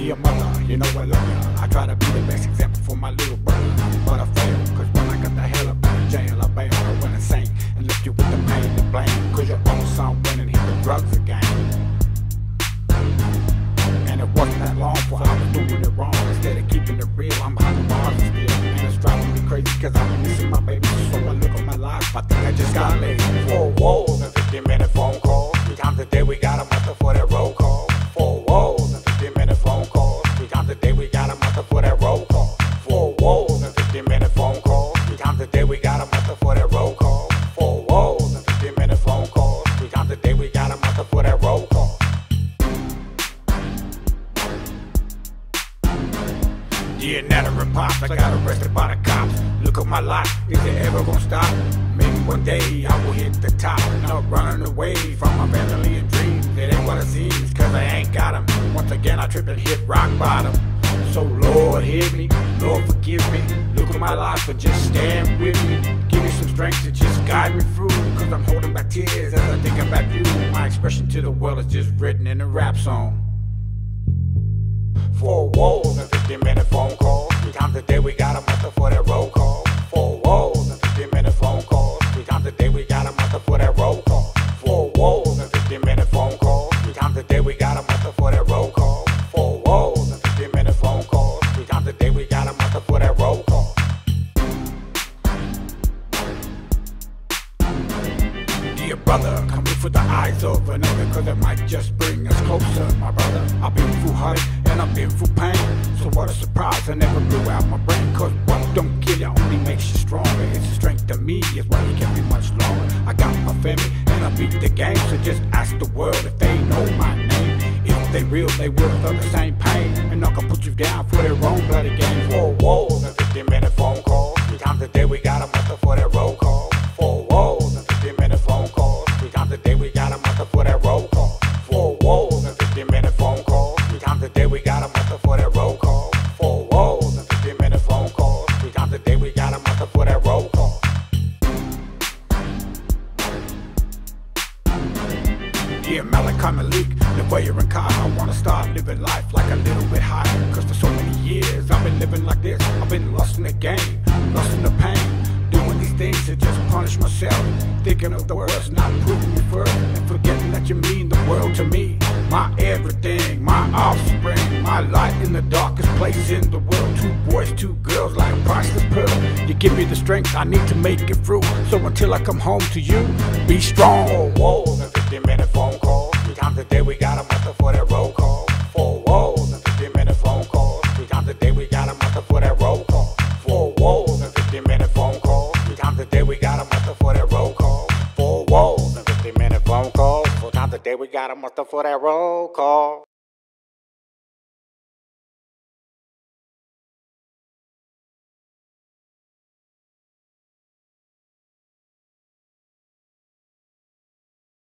Dear mother, you know I love you. I try to be the best example for my little brother, but I fail. Cause when I got the hell up out of jail, I bail. I went insane and left you with the pain to blame. Cause your own son went and hit the drugs again. And it wasn't that long for I was doing it wrong. Instead of keeping it real, I'm the bars still. And it's driving me crazy cause I've Nana and Pops, I got arrested by the cops. Look at my life, is it ever gonna stop? Maybe one day I will hit the top. and I'm running away from my family and dreams. It ain't what it seems, cause I ain't got 'em. Once again, I tripped and hit rock bottom. So, Lord, hear me, Lord, forgive me. Look at my life and just stand with me. Give me some strength to just guide me through. Cause I'm holding back tears as I think about you. My expression to the world is just written in a rap song. Four walls and 50 minute phone. Three times a day we got a month for that roll call. Four walls and 50 minute phone calls. Three times a day we got a month for that roll call. Four walls and 50 minute phone calls. Three times a day we got a month for that roll call. Four walls and 50 minute phone calls. Three times a day we got a month for that roll call. Dear brother, the eyes of another, cause it might just bring us closer, my brother. I've been through and I've been through pain. So what a surprise, I never blew out my brain. Cause what don't kill you only makes you stronger. It's the strength of me, is why you kept me much longer. I got my family and I beat the game, so just ask the world if they know my name. If they real, they will feel the same pain. Yeah, Malachi Malik, the way you're in car, I wanna start living life like a little bit higher. Cause for so many years I've been living like this. I've been lost in the game, lost in the pain. Doing these things to just punish myself. Thinking of the worst, not putting me first. And forgetting that you mean the world to me. My everything, my offspring, my light in the darkest place in the world. Two boys, two girls, like a priceless give me the strength I need to make it through. So until I come home to you, be strong. Four walls and 50 minute phone calls. Three times a day we got a month for that roll call. Four walls and 50 minute phone calls. Three times a day we got a month for that roll call. Four walls and 50 minute phone calls. Three times a day we got a month for that roll call. Four walls and 50 minute phone calls. Four times a day we got a month for that roll call.